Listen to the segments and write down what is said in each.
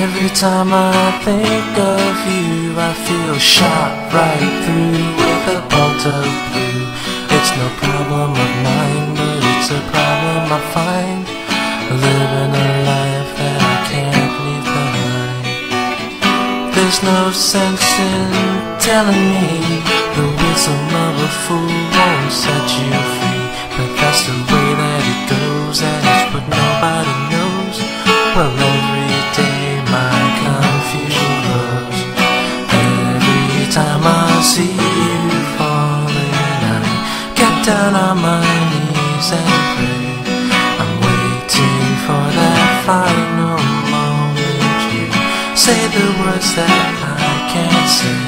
Every time I think of you, I feel shot right through with a bolt of blue. It's no problem of mine, but it's a problem I find. Living a life that I can't leave behind. There's no sense in telling me the wisdom of a fool won't set you time I see you falling, I get down on my knees and pray. I'm waiting for that final moment. You say the words that I can't say.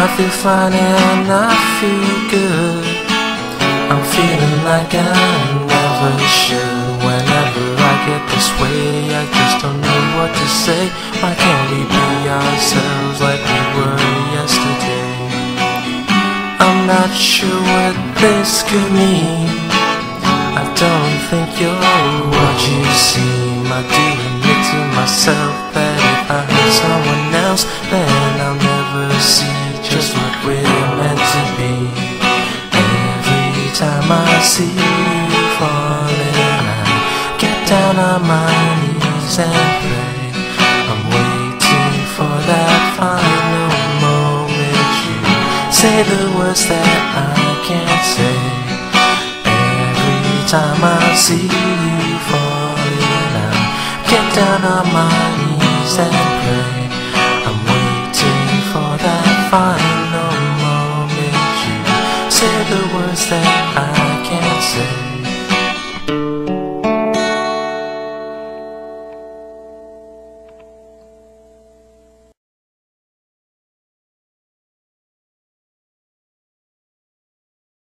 I feel fine and I feel good. I'm feeling like I never should. Way, I just don't know what to say. Why can't we be ourselves like we were yesterday? I'm not sure what this could mean. I don't think you're what you seem. I do admit to myself that if I hurt someone else, then I'll never see just what we're meant to be. Every time I see on my knees and pray. I'm waiting for that final moment. You say the words that I can't say. Every time I see you falling, I get down on my knees and